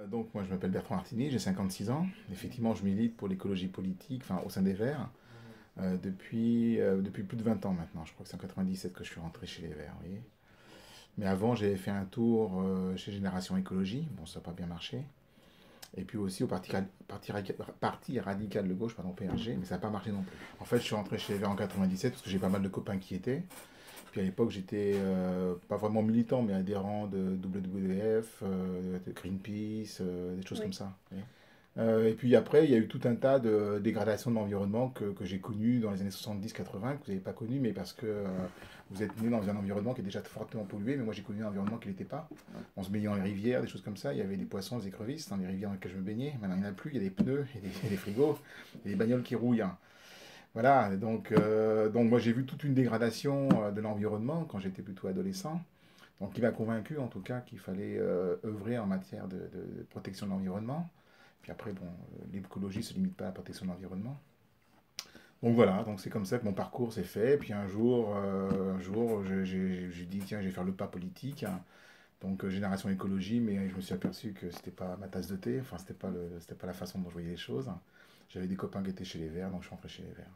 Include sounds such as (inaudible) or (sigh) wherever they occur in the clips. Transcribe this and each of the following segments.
Euh, donc moi je m'appelle Bertrand Martini, j'ai 56 ans. Effectivement je milite pour l'écologie politique enfin, au sein des Verts euh, depuis, euh, depuis plus de 20 ans maintenant. Je crois que c'est en 97 que je suis rentré chez les Verts. Mais avant j'avais fait un tour chez Génération Écologie, bon ça n'a pas bien marché. Et puis aussi au parti Radical de Gauche, pardon, PRG, mais ça n'a pas marché non plus. En fait je suis rentré chez les Verts en 97 parce que j'ai pas mal de copains qui étaient. Puis à l'époque, j'étais euh, pas vraiment militant, mais adhérent de WWF, euh, de Greenpeace, euh, des choses comme ça. et puis après, il y a eu tout un tas de dégradations de l'environnement que, que j'ai connu dans les années 70-80, que vous n'avez pas connu, mais parce que vous êtes né dans un environnement qui est déjà fortement pollué, mais moi j'ai connu un environnement qui n'était pas. On se baignait dans les rivières, des choses comme ça, il y avait des poissons, des écrevisses dans les rivières dans lesquelles je me baignais. Maintenant, il n'y en a plus, il y a des pneus, il y a des, frigos, il y a des bagnoles qui rouillent. Hein. Voilà, donc, euh, donc moi j'ai vu toute une dégradation euh, de l'environnement quand j'étais plutôt adolescent. Donc il m'a convaincu en tout cas qu'il fallait euh, œuvrer en matière de, protection de l'environnement. Puis après, bon, l'écologie ne se limite pas à la protection de l'environnement. Donc voilà, donc c'est comme ça que mon parcours s'est fait. Puis un jour, un jour j'ai dit, tiens, je vais faire le pas politique. Donc Génération Écologie, mais je me suis aperçu que c'était pas ma tasse de thé, enfin c'était pas, pas la façon dont je voyais les choses. J'avais des copains qui étaient chez les Verts, donc je suis rentré chez les Verts.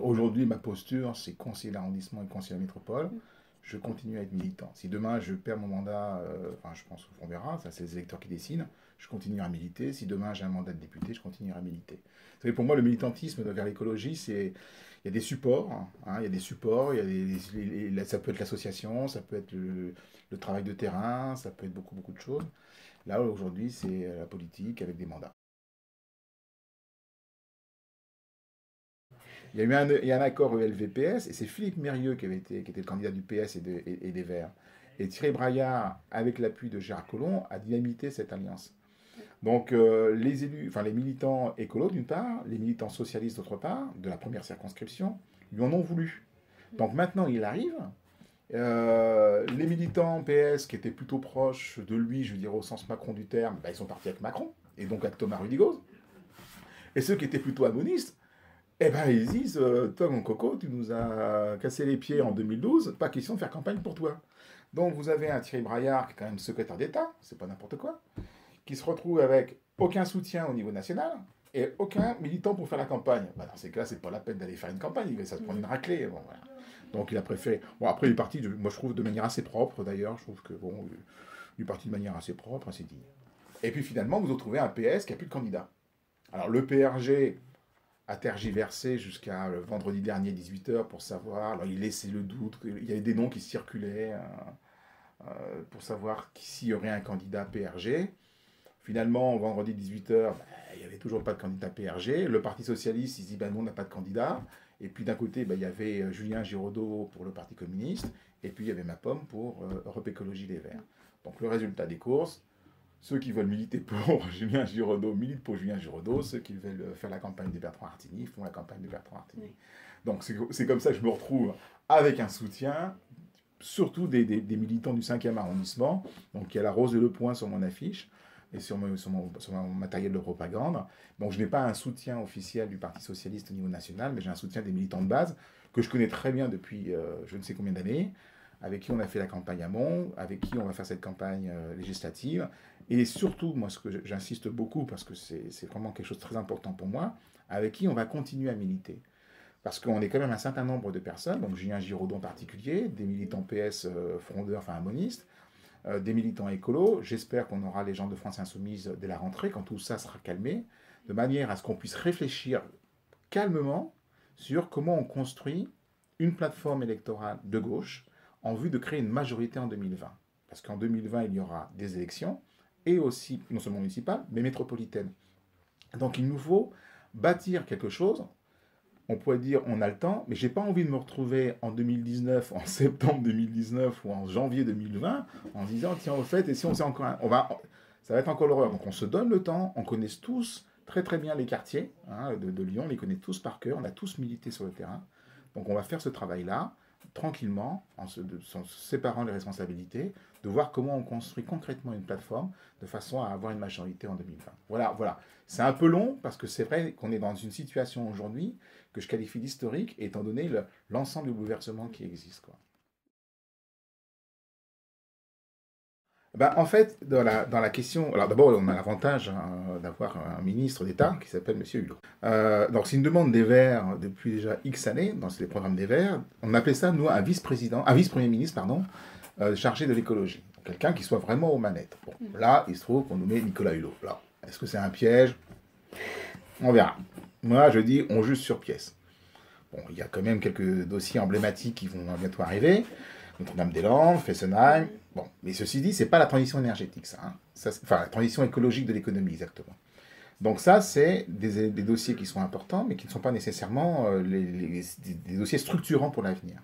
Aujourd'hui, ma posture, c'est conseiller l'arrondissement et conseiller la métropole. Mm. Je continue à être militant. Si demain je perds mon mandat, euh, enfin je pense qu'on verra, ça c'est les électeurs qui décident, je continuerai à militer. Si demain j'ai un mandat de député, je continuerai à militer. Vous savez, pour moi, le militantisme vers l'écologie, c'est il y a des supports, hein, il y a des supports, il y a des, ça peut être l'association, ça peut être le, le, travail de terrain, ça peut être beaucoup beaucoup de choses. Là aujourd'hui, c'est la politique avec des mandats. Il y a eu un, accord ELVPS, et c'est Philippe Mérieux qui, avait été, était le candidat du PS et, des Verts. Et Thierry Braillard, avec l'appui de Gérard Collomb, a dynamité cette alliance. Donc euh, les élus, enfin les militants écolos d'une part, les militants socialistes d'autre part, de la première circonscription, lui en ont voulu. Donc maintenant il arrive, euh, les militants PS qui étaient plutôt proches de lui, je veux dire au sens Macron du terme, bah, ils sont partis avec Macron, et donc avec Thomas Rudigoz. Et ceux qui étaient plutôt agonistes, eh bien, ils disent euh, Toi, mon coco, tu nous as cassé les pieds en 2012, pas question de faire campagne pour toi. Donc, vous avez un Thierry Braillard, qui est quand même secrétaire d'État, c'est pas n'importe quoi, qui se retrouve avec aucun soutien au niveau national et aucun militant pour faire la campagne. Bah, dans ces cas, c'est pas la peine d'aller faire une campagne, ça se prendre une raclée. Donc, il a préféré. Bon, après, il est parti, moi, je trouve de manière assez propre, d'ailleurs. Je trouve que, bon, il est parti de manière assez propre, assez digne. Et puis, finalement, vous retrouvez un PS qui a plus de candidat. Alors, le PRG a tergiversé jusqu'à vendredi dernier 18h pour savoir, alors il laissait le doute, il y avait des noms qui circulaient euh, euh, pour savoir s'il y aurait un candidat PRG. Finalement, vendredi 18h, ben, il n'y avait toujours pas de candidat PRG. Le Parti Socialiste, il dit, ben non, on n'a pas de candidat. Et puis d'un côté, ben, il y avait euh, Julien Giraudot pour le Parti communiste, et puis il y avait ma pomme pour Europe Écologie Les Verts. Donc le résultat des courses, ceux qui veulent militer pour (laughs) Julien Giraudot militent pour Julien Giraudot. Ceux qui veulent faire la campagne de Bertrand Artini font la campagne de Bertrand Artini. Donc c'est comme ça que je me retrouve avec un soutien, surtout des, des, militants du 5e arrondissement. Donc il y a la rose et le point sur mon affiche et sur mon, sur mon, matériel de propagande. Donc je n'ai pas un soutien officiel du Parti socialiste au niveau national, mais j'ai un soutien des militants de base que je connais très bien depuis euh, je ne sais combien d'années avec qui on a fait la campagne à Mont, avec qui on va faire cette campagne euh, législative. Et surtout, moi, ce que j'insiste beaucoup, parce que c'est vraiment quelque chose de très important pour moi, avec qui on va continuer à militer. Parce qu'on est quand même un certain nombre de personnes, donc Julien Giraudot en particulier, des militants PS euh, frondeurs, enfin amonistes, euh, des militants écolos. J'espère qu'on aura les gens de France Insoumise dès la rentrée, quand tout ça sera calmé, de manière à ce qu'on puisse réfléchir calmement sur comment on construit une plateforme électorale de gauche en vue de créer une majorité en 2020. Parce qu'en 2020, il y aura des élections, et aussi, non seulement municipales, mais métropolitaines. Donc il nous faut bâtir quelque chose. On pourrait dire on a le temps, mais j'ai pas envie de me retrouver en 2019, en septembre 2019 ou en janvier 2020 en disant tiens au fait et si on sait encore on va ça va être encore l'horreur. Donc on se donne le temps, on connaît tous très très bien les quartiers hein, de, de, Lyon, on les connaît tous par cœur, on a tous milité sur le terrain. Donc on va faire ce travail là tranquillement, en se, séparant les responsabilités, de voir comment on construit concrètement une plateforme de façon à avoir une majorité en 2020. Voilà, voilà. C'est un peu long parce que c'est vrai qu'on est dans une situation aujourd'hui que je qualifie d'historique, étant donné l'ensemble du bouleversement qui existe. Ben, En fait, dans la, dans la question. Alors d'abord, on a l'avantage hein, d'avoir un ministre d'État qui s'appelle M. Hulot. Euh, donc c'est une demande des Verts depuis déjà X années, dans les programmes des Verts. On appelait ça, nous, un vice-président, un vice-premier ministre, pardon, euh, chargé de l'écologie. Quelqu'un qui soit vraiment aux manettes. Bon, mm. là, il se trouve qu'on nous met Nicolas Hulot. Là, est-ce que c'est un piège? On verra. Moi, je dis, on juge sur pièce. Bon, il y a quand même quelques dossiers emblématiques qui vont bientôt arriver. Notre-Dame-des-Landes, Fessenheim. Bon, mais ceci dit, c'est pas la transition énergétique, ça, hein. Enfin, la transition écologique de l'économie, exactement. Donc ça, c'est des, dossiers qui sont importants, mais qui ne sont pas nécessairement euh, des, dossiers structurants pour l'avenir.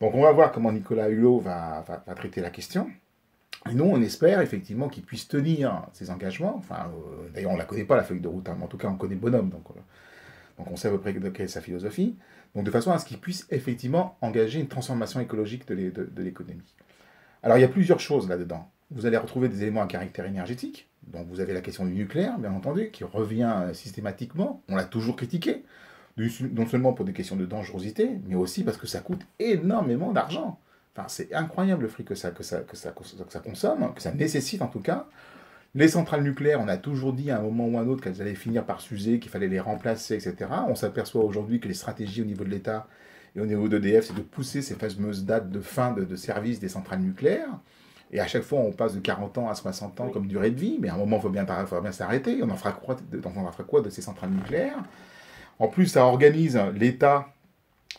Donc on va voir comment Nicolas Hulot va, traiter la question. Et nous, on espère effectivement qu'il puisse tenir ses engagements. Enfin, euh, d'ailleurs, on ne la connaît pas, la feuille de route, hein, mais en tout cas, on connaît bonhomme, donc, euh, donc on sait à peu près de quelle est sa philosophie. Donc de façon à ce qu'il puisse effectivement engager une transformation écologique de l'économie. Alors il y a plusieurs choses là-dedans. Vous allez retrouver des éléments à caractère énergétique. Donc vous avez la question du nucléaire, bien entendu, qui revient euh, systématiquement. On l'a toujours critiqué, non seulement pour des questions de dangerosité, mais aussi parce que ça coûte énormément d'argent. Enfin, c'est incroyable le fric que, ça, que ça consomme, que ça nécessite en tout cas. Les centrales nucléaires, on a toujours dit à un moment ou à un autre qu'elles allaient finir par s'user, qu'il fallait les remplacer, etc. On s'aperçoit aujourd'hui que les stratégies au niveau de l'État et au niveau d'EDF, c'est de pousser ces fameuses dates de fin de, service des centrales nucléaires. Et à chaque fois, on passe de 40 ans à 60 ans comme durée de vie, mais à un moment, il faut bien, bien s'arrêter. On en fera quoi de, on en fera quoi de ces centrales nucléaires? En plus, ça organise l'État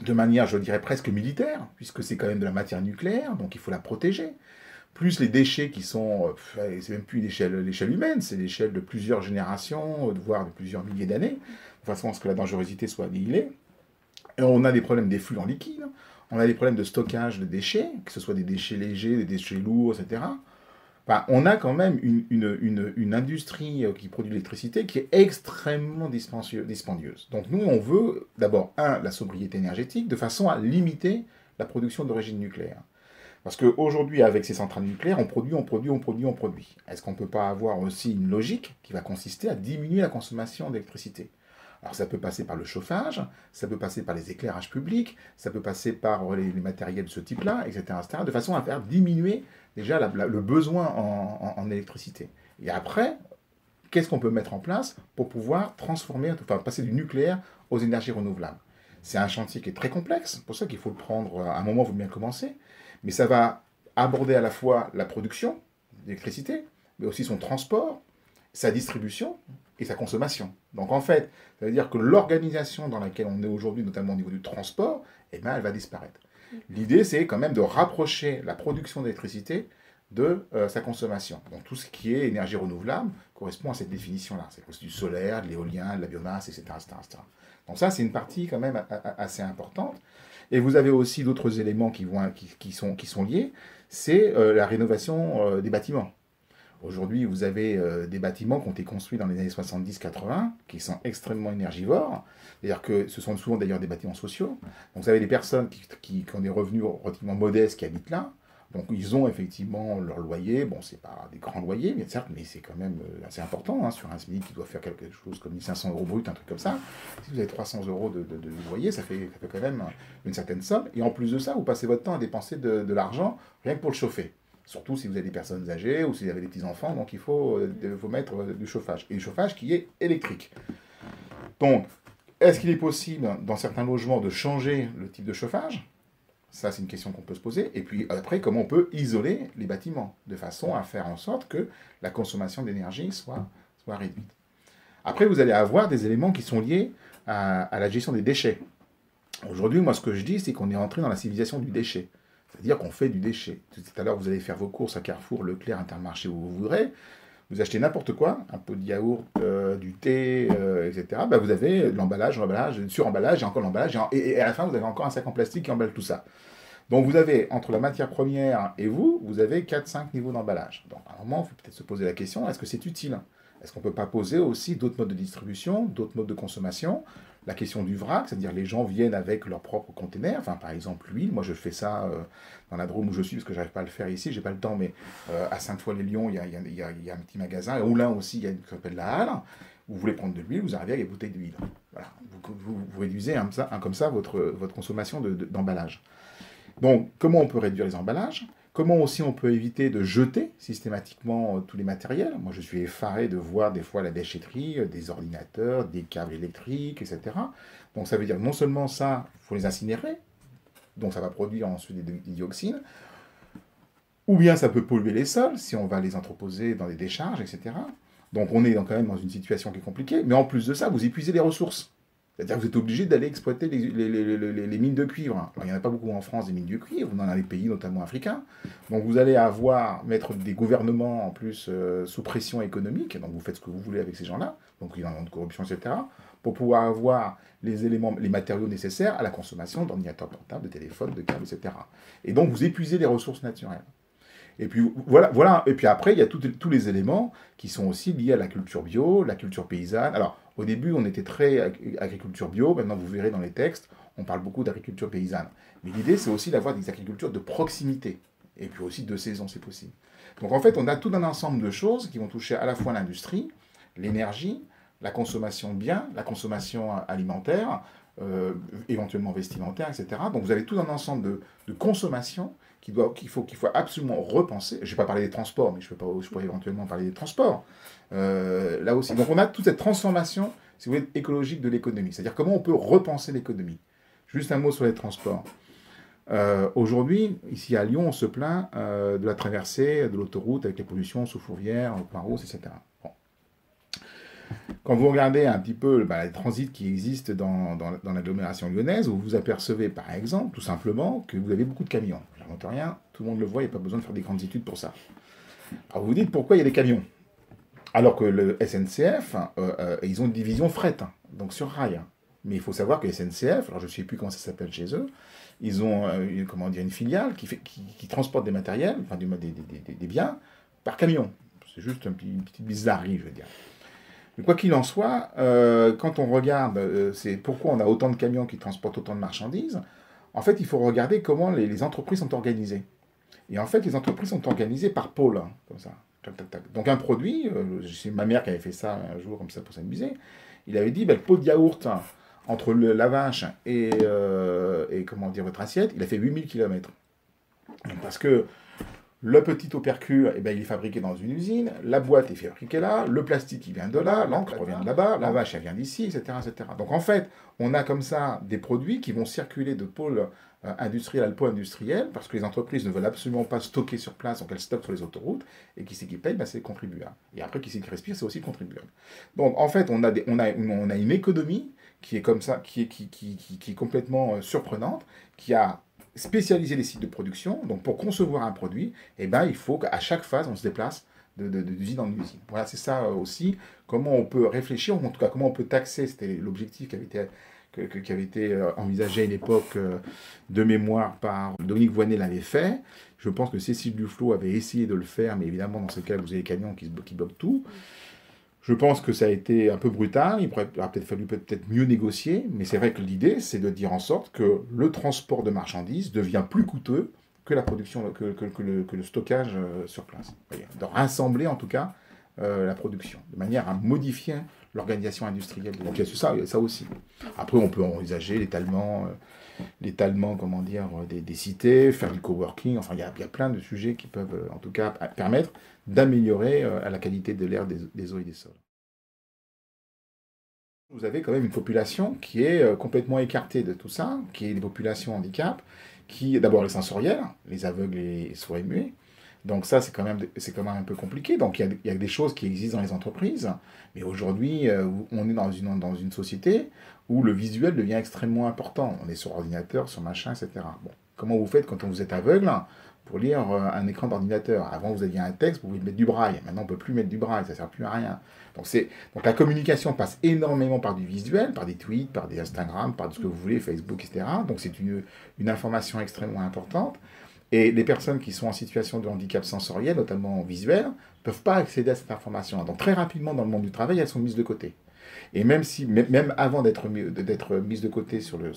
de manière, je dirais, presque militaire, puisque c'est quand même de la matière nucléaire, donc il faut la protéger plus les déchets qui sont, euh, c'est même plus l'échelle humaine, c'est l'échelle de plusieurs générations, euh, voire de plusieurs milliers d'années, de façon à ce que la dangerosité soit annihilée. Et on a des problèmes des flux en liquide, on a des problèmes de stockage de déchets, que ce soit des déchets légers, des déchets lourds, etc. On a quand même une, une, une, industrie euh, qui produit l'électricité qui est extrêmement dispendieuse. Donc nous, on veut d'abord, un, la sobriété énergétique, de façon à limiter la production d'origine nucléaire. Parce qu'aujourd'hui, avec ces centrales nucléaires, on produit, on produit, on produit, on produit. Est-ce qu'on ne peut pas avoir aussi une logique qui va consister à diminuer la consommation d'électricité? Alors ça peut passer par le chauffage, ça peut passer par les éclairages publics, ça peut passer par les, matériels de ce type-là, etc., de façon à faire diminuer déjà le besoin en, électricité. Et après, qu'est-ce qu'on peut mettre en place pour pouvoir transformer, enfin passer du nucléaire aux énergies renouvelables? C'est un chantier qui est très complexe, pour ça qu'il faut le prendre à un moment, il faut bien commencer mais ça va aborder à la fois la production d'électricité, mais aussi son transport, sa distribution et sa consommation. Donc en fait, ça veut dire que l'organisation dans laquelle on est aujourd'hui, notamment au niveau du transport, eh ben, elle va disparaître. L'idée, c'est quand même de rapprocher la production d'électricité de euh, sa consommation. Donc tout ce qui est énergie renouvelable correspond à cette définition-là. C'est du solaire, de l'éolien, de la biomasse, etc., etc., Donc ça, c'est une partie quand même assez importante. Et vous avez aussi d'autres éléments qui, sont, liés, c'est euh, la rénovation euh, des bâtiments. Aujourd'hui, vous avez euh, des bâtiments qui ont été construits dans les années 70-80, qui sont extrêmement énergivores. C'est-à-dire que ce sont souvent d'ailleurs des bâtiments sociaux. Vous avez des personnes qui, ont des revenus relativement modestes qui habitent là. Donc ils ont effectivement leur loyer, bon c'est pas des grands loyers, mais certes, mais c'est quand même euh, assez important hein, sur un SMIC qui doit faire quelque chose comme 1500 euros brut, un truc comme ça. Si vous avez 300 euros de, loyer, ça fait, quand même une certaine somme. Et en plus de ça, vous passez votre temps à dépenser de, l'argent rien que pour le chauffer. Surtout si vous avez des personnes âgées ou si vous avez des petits-enfants, donc il faut, euh, faut mettre euh, du chauffage. Et du chauffage qui est électrique. Donc, est-ce qu'il est possible dans certains logements de changer le type de chauffage? Ça, c'est une question qu'on peut se poser. Et puis après, comment on peut isoler les bâtiments de façon à faire en sorte que la consommation d'énergie soit, réduite. Après, vous allez avoir des éléments qui sont liés à, la gestion des déchets. Aujourd'hui, moi, ce que je dis, c'est qu'on est entré dans la civilisation du déchet. C'est-à-dire qu'on fait du déchet. Tout à l'heure, vous allez faire vos courses à Carrefour, Leclerc, Intermarché, où vous voudrez. Vous achetez n'importe quoi, un peu de yaourt, euh, du thé, euh, etc. Bah, vous avez l'emballage, l'emballage, le sur-emballage, et encore l'emballage, et, à la fin, vous avez encore un sac en plastique qui emballe tout ça. Donc vous avez, entre la matière première et vous, vous avez 4-5 niveaux d'emballage. Donc à un moment, il faut peut-être se poser la question, est-ce que c'est utile? Est-ce qu'on ne peut pas poser aussi d'autres modes de distribution, d'autres modes de consommation? La question du vrac, c'est-à-dire les gens viennent avec leur propre conteneur, enfin par exemple l'huile, moi je fais ça euh, dans la Drôme où je suis, parce que j'arrive pas à le faire ici, j'ai pas le temps, mais euh, à Sainte-Foy-les-Lyons, il y a, un petit magasin, et au Lin aussi, il y a une qui s'appelle la Halle, vous voulez prendre de l'huile, vous arrivez avec des bouteilles d'huile. Voilà. Vous, réduisez comme ça votre, votre consommation d'emballage. Donc, comment on peut réduire les emballages? Comment aussi on peut éviter de jeter systématiquement euh, tous les matériels? Moi, je suis effaré de voir des fois la déchetterie, euh, des ordinateurs, des câbles électriques, etc. Donc ça veut dire non seulement ça, il faut les incinérer, donc ça va produire ensuite des dioxines, ou bien ça peut polluer les sols si on va les entreposer dans des décharges, etc. Donc on est quand même dans une situation qui est compliquée, mais en plus de ça, vous épuisez les ressources. C'est-à-dire que vous êtes obligé d'aller exploiter les, mines de cuivre. il n'y en a pas beaucoup en France des mines de cuivre, dans les pays notamment africains. Donc vous allez avoir, mettre des gouvernements en plus euh, sous pression économique, donc vous faites ce que vous voulez avec ces gens-là, donc il y a de corruption, etc., pour pouvoir avoir les éléments, les matériaux nécessaires à la consommation d'ordinateurs portables, de téléphones, de câbles, etc. Et donc vous épuisez les ressources naturelles. Et puis voilà, voilà. Et puis après, il y a tous les éléments qui sont aussi liés à la culture bio, la culture paysanne. Alors, au début, on était très agriculture bio. Maintenant, vous verrez dans les textes, on parle beaucoup d'agriculture paysanne. Mais l'idée, c'est aussi d'avoir des agricultures de proximité. Et puis aussi de saison, c'est possible. Donc en fait, on a tout un ensemble de choses qui vont toucher à la fois l'industrie, l'énergie, la consommation de biens, la consommation alimentaire, euh, éventuellement vestimentaire, etc. Donc vous avez tout un ensemble de, de consommation qu'il faut, qu'il faut absolument repenser. Je ne vais pas parler des transports, mais je, peux pas, je pourrais éventuellement parler des transports. Euh, là aussi. Donc on a toute cette transformation, si vous voulez, écologique de l'économie. C'est-à-dire comment on peut repenser l'économie. Juste un mot sur les transports. Euh, aujourd'hui, ici à Lyon, on se plaint euh, de la traversée de l'autoroute avec les pollutions sous Fourvière, au point etc. Quand vous regardez un petit peu bah, les transits qui existent dans, dans, l'agglomération lyonnaise, vous vous apercevez par exemple, tout simplement, que vous avez beaucoup de camions. Tout le monde le voit, il n'y a pas besoin de faire des grandes études pour ça. Alors vous vous dites pourquoi il y a des camions? Alors que le SNCF, euh, euh, ils ont une division fret, hein, donc sur rail. Mais il faut savoir que SNCF, alors je ne sais plus comment ça s'appelle chez eux, ils ont euh, une, comment une filiale qui, transporte des matériels, enfin des, biens, par camion. C'est juste une petite bizarrerie, je veux dire quoi qu'il en soit, quand on regarde, c'est pourquoi on a autant de camions qui transportent autant de marchandises, en fait, il faut regarder comment les, entreprises sont organisées. Et en fait, les entreprises sont organisées par pôle, hein, comme ça. Donc un produit, euh, c'est ma mère qui avait fait ça un jour comme ça pour s'amuser, il avait dit, ben, le pot de yaourt entre la vache et, et, comment dire, votre assiette, il a fait 8000 km. Parce que le petit opercule, eh ben, il est fabriqué dans une usine, la boîte est fabriquée là, le plastique il vient de là, l'encre vient de là-bas, la vache elle vient d'ici, etc., etc. Donc en fait, on a comme ça des produits qui vont circuler de pôle euh, industriel à pôle industriel, parce que les entreprises ne veulent absolument pas stocker sur place, donc elles stockent sur les autoroutes, et qui c'est qui paye, ben, c'est les contribuables. Et après, qui c'est qui respire, c'est aussi le contribuable. Donc en fait, on a, on, a, on a une économie qui est comme ça, qui est, qui, qui, qui est complètement euh, surprenante, qui a spécialiser les sites de production. Donc pour concevoir un produit, eh ben, il faut qu'à chaque phase, on se déplace d'usine en usine. Voilà, c'est ça euh, aussi, comment on peut réfléchir, en tout cas comment on peut taxer, c'était l'objectif qui avait été qui avait été euh, envisagé à une époque euh, de mémoire par Dominique Voinet l'avait fait. Je pense que Cécile Duflot avait essayé de le faire, mais évidemment, dans ce cas, vous avez les camions qui, qui bloquent tout. Je pense que ça a été un peu brutal, il aurait peut-être fallu peut-être mieux négocier, mais c'est vrai que l'idée, c'est de dire en sorte que le transport de marchandises devient plus coûteux que la production, que, le, stockage euh, sur place. De rassembler en tout cas euh, la production, de manière à modifier l'organisation industrielle. Donc il y a ça, ça aussi. Après, on peut envisager l'étalement, euh, l'étalement comment dire, des, cités, faire du coworking, enfin il y, a, il y, a, plein de sujets qui peuvent en tout cas permettre d'améliorer euh, la qualité de l'air, des, eaux et des sols. Vous avez quand même une population qui est euh, complètement écartée de tout ça, qui est des populations handicap, qui d'abord les sensoriels, les aveugles et sourds muets. Donc ça, c'est quand, même, quand même un peu compliqué. Donc il y, a, des choses qui existent dans les entreprises, mais aujourd'hui, euh, on est dans une, dans une société où le visuel devient extrêmement important. On est sur ordinateur, sur machin, etc. Bon, comment vous faites quand vous êtes aveugle pour lire euh, un écran d'ordinateur. Avant, vous aviez un texte, vous pouviez mettre du braille. Maintenant, on ne peut plus mettre du braille, ça ne sert plus à rien. Donc, donc la communication passe énormément par du visuel, par des tweets, par des Instagram, par ce que vous voulez, Facebook, etc. Donc c'est une, une information extrêmement importante. Et les personnes qui sont en situation de handicap sensoriel, notamment visuel, ne peuvent pas accéder à cette information. Donc très rapidement dans le monde du travail, elles sont mises de côté. Et même, si, même avant d'être mise de côté sur le,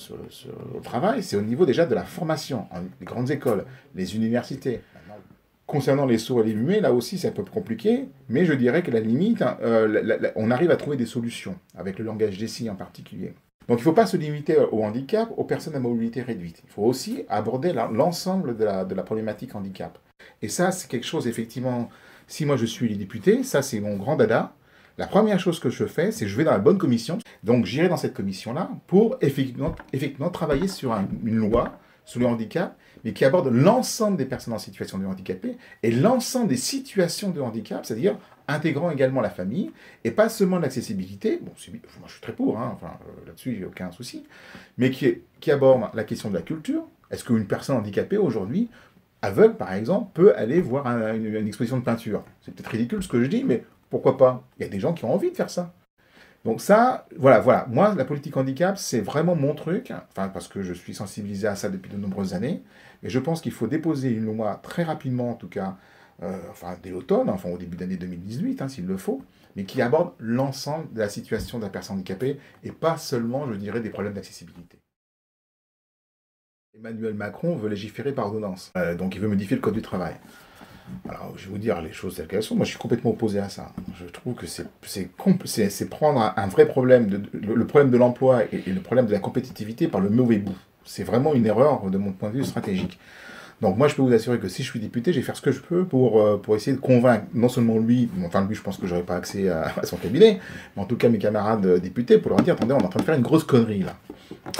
travail, c'est au niveau déjà de la formation, les grandes écoles, les universités. Concernant les et les muets, là aussi c'est un peu compliqué, mais je dirais que la limite, hein, euh, on arrive à trouver des solutions, avec le langage des signes en particulier. Donc il ne faut pas se limiter au handicap, aux personnes à mobilité réduite. Il faut aussi aborder l'ensemble de la, de la problématique handicap. Et ça, c'est quelque chose, effectivement, si moi je suis député, ça c'est mon grand dada. La première chose que je fais, c'est je vais dans la bonne commission. Donc j'irai dans cette commission-là pour effectivement, travailler sur une loi sur le handicap, mais qui aborde l'ensemble des personnes en situation de handicapé et l'ensemble des situations de handicap, c'est-à-dire intégrant également la famille, et pas seulement l'accessibilité, bon, moi je suis très pour, hein, enfin, euh, là-dessus, j'ai aucun souci, mais qui aborde la question de la culture. Est-ce qu'une personne handicapée aujourd'hui, aveugle par exemple, peut aller voir une, exposition de peinture? C'est peut-être ridicule ce que je dis, mais pourquoi pas? Il y a des gens qui ont envie de faire ça. Donc ça, voilà, voilà. Moi, la politique handicap, c'est vraiment mon truc, parce que je suis sensibilisé à ça depuis de nombreuses années, et je pense qu'il faut déposer une loi très rapidement, en tout cas, euh, dès l'automne, enfin au début d'année 2018, hein, s'il le faut, mais qui aborde l'ensemble de la situation de la personne handicapée et pas seulement, je dirais, des problèmes d'accessibilité. Emmanuel Macron veut légiférer par ordonnance, euh, donc il veut modifier le code du travail. Alors, je vais vous dire les choses telles qu'elles sont. Moi, je suis complètement opposé à ça. Je trouve que c'est prendre un, vrai problème, le, problème de l'emploi et, le problème de la compétitivité par le mauvais bout. C'est vraiment une erreur de mon point de vue stratégique. Donc moi, je peux vous assurer que si je suis député, je vais faire ce que je peux pour, euh, essayer de convaincre non seulement lui, enfin lui, je pense que j'aurais pas accès à, son cabinet, mais en tout cas mes camarades euh, députés pour leur dire, attendez, on est en train de faire une grosse connerie là.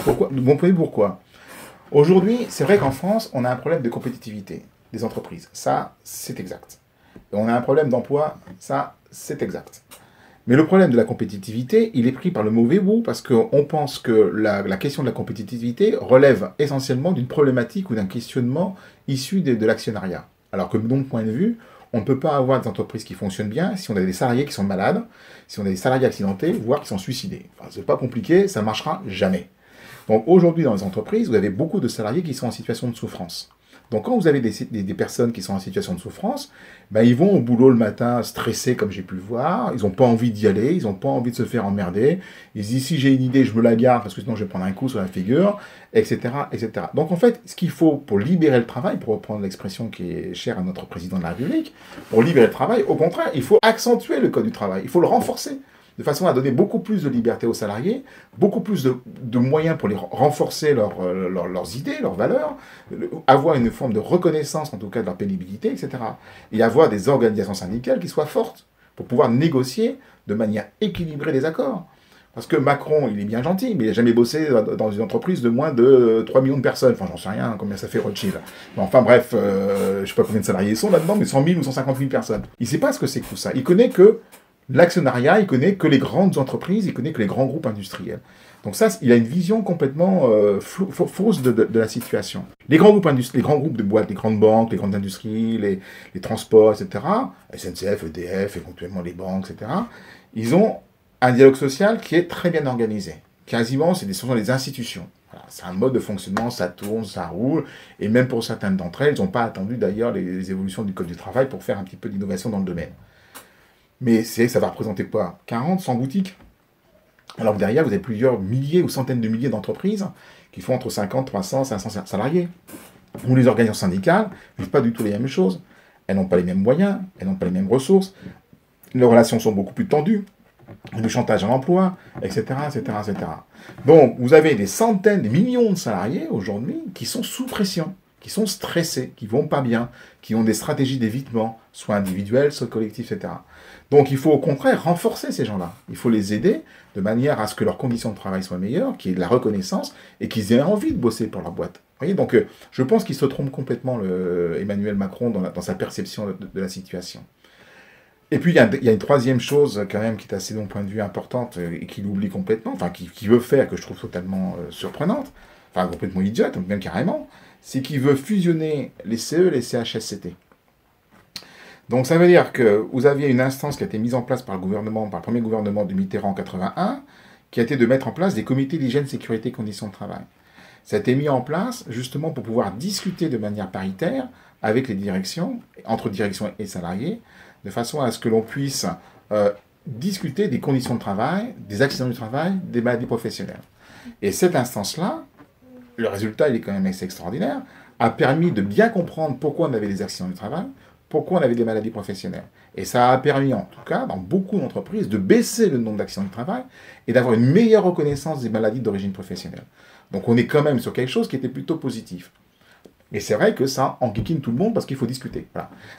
Pourquoi Bon pourquoi? Aujourd'hui, c'est vrai qu'en France, on a un problème de compétitivité entreprises. Ça, c'est exact. On a un problème d'emploi. Ça, c'est exact. Mais le problème de la compétitivité, il est pris par le mauvais bout parce qu'on pense que la, question de la compétitivité relève essentiellement d'une problématique ou d'un questionnement issu de, l'actionnariat. Alors que de mon point de vue, on ne peut pas avoir des entreprises qui fonctionnent bien si on a des salariés qui sont malades, si on a des salariés accidentés, voire qui sont suicidés. Enfin, c'est pas compliqué, ça marchera jamais. Donc aujourd'hui, dans les entreprises, vous avez beaucoup de salariés qui sont en situation de souffrance. Donc quand vous avez des, personnes qui sont en situation de souffrance, ben, ils vont au boulot le matin stressés comme j'ai pu le voir, ils n'ont pas envie d'y aller, ils n'ont pas envie de se faire emmerder, ils disent si j'ai une idée, je me la garde parce que sinon je vais prendre un coup sur la figure, etc. etc. Donc en fait, ce qu'il faut pour libérer le travail, pour reprendre l'expression qui est chère à notre président de la République, pour libérer le travail, au contraire, il faut accentuer le code du travail, il faut le renforcer de façon à donner beaucoup plus de liberté aux salariés, beaucoup plus de, moyens pour les renforcer euh, leurs idées, leurs valeurs, avoir une forme de reconnaissance en tout cas de leur pénibilité, etc. Et avoir des organisations syndicales qui soient fortes pour pouvoir négocier de manière équilibrée des accords. Parce que Macron, il est bien gentil, mais il n'a jamais bossé dans une entreprise de moins de 3 millions de personnes. Enfin, j'en sais rien, combien ça fait Rothschild. Enfin, bref, euh, je ne sais pas combien de salariés sont là-dedans, mais 100 000 ou 150 000 personnes. Il ne sait pas ce que c'est que tout ça. Il connaît que L'actionnariat, il connaît que les grandes entreprises, il connaît que les grands groupes industriels. Donc ça, il a une vision complètement euh, fausse de, la situation. Les grands, groupes les grands groupes de boîtes, les grandes banques, les grandes industries, les, transports, etc., SNCF, EDF, éventuellement les banques, etc., ils ont un dialogue social qui est très bien organisé. Quasiment, c'est des, ce sont des institutions. c'est un mode de fonctionnement, ça tourne, ça roule, et même pour certaines d'entre elles, ils n'ont pas attendu d'ailleurs les évolutions du Code du travail pour faire un petit peu d'innovation dans le domaine. Mais ça va représenter quoi? 40, 100 boutiques? Alors que derrière, vous avez plusieurs milliers ou centaines de milliers d'entreprises qui font entre 50, 300, 500 salariés. Ou les organisations syndicales ne vivent pas du tout les mêmes choses. Elles n'ont pas les mêmes moyens, elles n'ont pas les mêmes ressources. Les relations sont beaucoup plus tendues. Le chantage à l'emploi, etc., etc., etc. Donc, vous avez des centaines, des millions de salariés aujourd'hui qui sont sous pression qui sont stressés, qui vont pas bien, qui ont des stratégies d'évitement, soit individuelles, soit collectives, etc. Donc il faut au contraire renforcer ces gens-là. Il faut les aider de manière à ce que leurs conditions de travail soient meilleures, qu'il y ait de la reconnaissance et qu'ils aient envie de bosser pour leur boîte. Vous voyez donc euh, je pense qu'il se trompe complètement, Emmanuel Macron, dans, sa perception de, la situation. Et puis il y, a, une troisième chose quand même qui est assez, de point de vue, importante euh, et qu'il oublie complètement, enfin qui, veut faire, que je trouve totalement euh, surprenante, enfin complètement idiote, même carrément, c'est qu'il veut fusionner les CE et les CHSCT. Donc ça veut dire que vous aviez une instance qui a été mise en place par le gouvernement, par le premier gouvernement de Mitterrand en 81, qui a été de mettre en place des comités d'hygiène, sécurité, conditions de travail. Ça a été mis en place justement pour pouvoir discuter de manière paritaire avec les directions, entre direction et salariés, de façon à ce que l'on puisse euh, discuter des conditions de travail, des accidents du travail, des maladies professionnelles. Et cette instance-là, le résultat il est quand même assez extraordinaire, a permis de bien comprendre pourquoi on avait des accidents du travail, pourquoi on avait des maladies professionnelles. Et ça a permis, en tout cas, dans beaucoup d'entreprises, de baisser le nombre d'accidents de travail et d'avoir une meilleure reconnaissance des maladies d'origine professionnelle. Donc on est quand même sur quelque chose qui était plutôt positif. Et c'est vrai que ça enquiquine tout le monde parce qu'il faut discuter.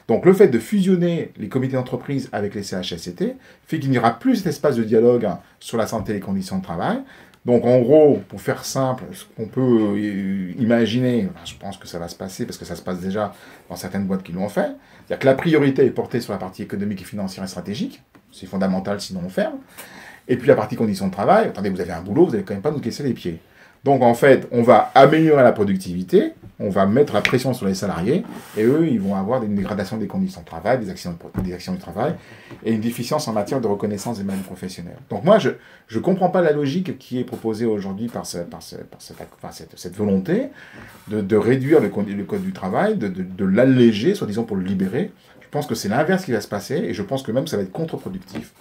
Donc le fait de fusionner les comités d'entreprise avec les CHSCT fait qu'il n'y aura plus cet espace de dialogue sur la santé et les conditions de travail. Donc en gros, pour faire simple, ce qu'on peut euh, imaginer, je pense que ça va se passer parce que ça se passe déjà dans certaines boîtes qui l'ont fait, c'est-à-dire que la priorité est portée sur la partie économique et financière et stratégique, c'est fondamental sinon on ferme, et puis la partie conditions de travail, attendez, vous avez un boulot, vous n'allez quand même pas nous casser les pieds. Donc en fait, on va améliorer la productivité, on va mettre la pression sur les salariés, et eux, ils vont avoir une dégradation des conditions de travail, des actions, des actions du travail, et une déficience en matière de reconnaissance des maladies professionnels. Donc moi, je ne comprends pas la logique qui est proposée aujourd'hui par, par, cette, volonté de, réduire le, le, code du travail, de, de l'alléger, soi-disant pour le libérer. Je pense que c'est l'inverse qui va se passer, et je pense que même ça va être contre-productif.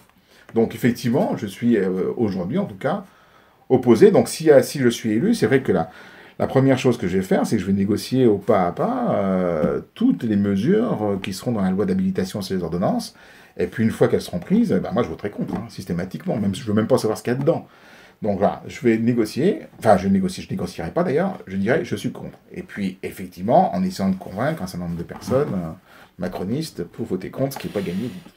Donc effectivement, je suis euh, aujourd'hui, en tout cas, opposé. Donc si, euh, si je suis élu, c'est vrai que la, la première chose que je vais faire, c'est que je vais négocier au pas à pas euh, toutes les mesures euh, qui seront dans la loi d'habilitation sur les ordonnances. Et puis une fois qu'elles seront prises, ben moi je voterai contre, hein, systématiquement, même si je ne veux même pas savoir ce qu'il y a dedans. Donc voilà, je vais négocier, enfin je négocie, je négocierai pas d'ailleurs, je dirais je suis contre. Et puis effectivement, en essayant de convaincre un certain nombre de personnes macronistes pour voter contre, ce qui n'est pas gagné du tout.